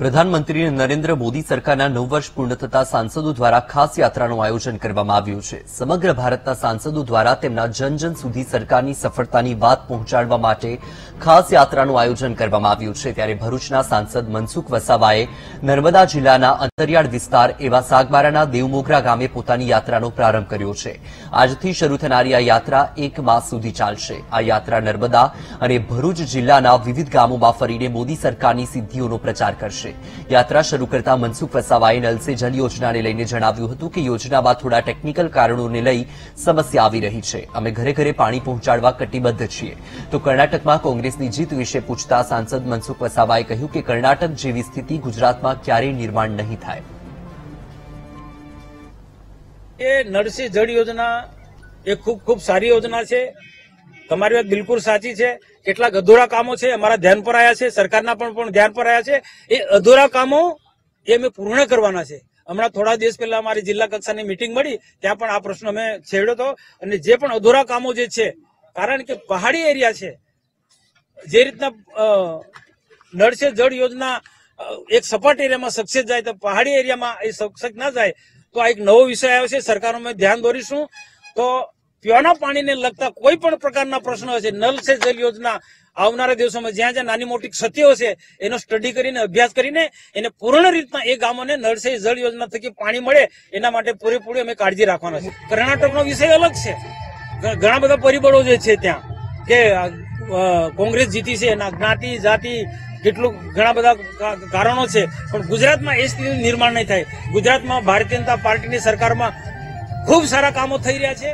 પ્રધાનમંત્રી નરેન્દ્ર મોદી સરકારના નવ વર્ષ પૂર્ણ થતા સાંસદો દ્વારા ખાસ યાત્રાનું આયોજન કરવામાં આવ્યું છે. સમગ્ર ભારતના સાંસદો દ્વારા તેમના જન જન સુધી સરકારની સફળતાની વાત પહોંચાડવા માટે ખાસ યાત્રાનું આયોજન કરવામાં આવ્યું છે. ત્યારે ભરૂચના સાંસદ મનસુખ વસાવાએ નર્મદા જિલ્લાના અંતરિયાળ વિસ્તાર એવા સાગબારાના દેવમોગરા ગામે પોતાની યાત્રાનો પ્રારંભ કર્યો છે. આજથી શરૂ થનારી આ યાત્રા એક માસ સુધી ચાલશે. આ યાત્રા નર્મદા અને ભરૂચ જિલ્લાના વિવિધ ગામોમાં ફરીને મોદી સરકારની સિદ્ધિઓનો પ્રચાર કરશે. યાત્રા શરૂ કરતા મનસુખ વસાવાએ નલસે જલ યોજનાને લઈને જણાવ્યું હતું કે યોજનામાં થોડા ટેકનિકલ કારણોને લઈ સમસ્યા આવી રહી છે. અમે ઘરે ઘરે પાણી પહોંચાડવા કટિબદ્ધ છીએ. તો કર્ણાટકમાં કોંગ્રેસની જીત વિશે પૂછતા સાંસદ મનસુખ વસાવાએ કહ્યું કે કર્ણાટક જેવી સ્થિતિ ગુજરાતમાં ક્યારેય નિર્માણ નહીં થાય. એ નરસિંહ જળ યોજના એ ખૂબ ખૂબ સારી યોજના છે. તમારી વાત બિલકુલ સાચી છે. કેટલાક અધૂરા કામો છે, અમારા ધ્યાન પર આવ્યા છે, સરકારના પણ ધ્યાન પર આવ્યા છે. એ અધૂરા કામો એ અમે પૂર્ણ કરવાના છે. હમણાં થોડા દિવસ પહેલા અમારી જિલ્લા કક્ષાની મિટિંગ મળી, ત્યાં પણ આ પ્રશ્ન અમે છેડ્યો હતો. અને જે પણ અધૂરા કામો જે છે, કારણ કે પહાડી એરિયા છે, જે રીતના નળ છે, જળ યોજના એક સપાટ એરિયામાં સક્સેસ જાય તો પહાડી એરિયામાં એ સક્સેસ ના જાય, તો આ એક નવો વિષય આવ્યો છે. સરકારનું અમે ધ્યાન દોરીશું. તો પીવાના પાણીને લગતા કોઈ પણ પ્રકારના પ્રશ્નો હશે, નલ સે જલ યોજના આવનારા દિવસોમાં જ્યાં જ્યાં નાની મોટી ક્ષતિઓ છે, એનો સ્ટડી કરીને, અભ્યાસ કરીને, એને પૂર્ણ રીતના એ ગામોને નળ જળ યોજના થકી પાણી મળે, એના માટે પૂરેપૂરી અમે કાળજી રાખવાના છે કર્ણાટકનો વિષય અલગ છે. ઘણા બધા પરિબળો જે છે ત્યાં, કે કોંગ્રેસ જીતી છે, એના જ્ઞાતિ, જાતિ, કેટલું ઘણા બધા કારણો છે, પણ ગુજરાતમાં એ સ્થિતિનું નિર્માણ નહીં થાય. ગુજરાતમાં ભારતીય જનતા પાર્ટીની સરકારમાં ખૂબ સારા કામો થઈ રહ્યા છે.